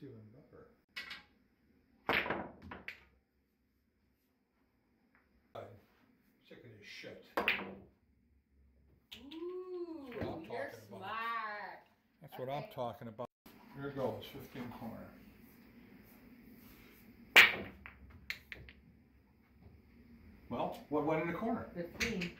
That's even better. I'm sick of this shit. Ooh, That's what I'm you're talking about. smart. That's what I'm Okay. talking about. Here goes, 15 corner. Well, what went in the corner? Fifteen.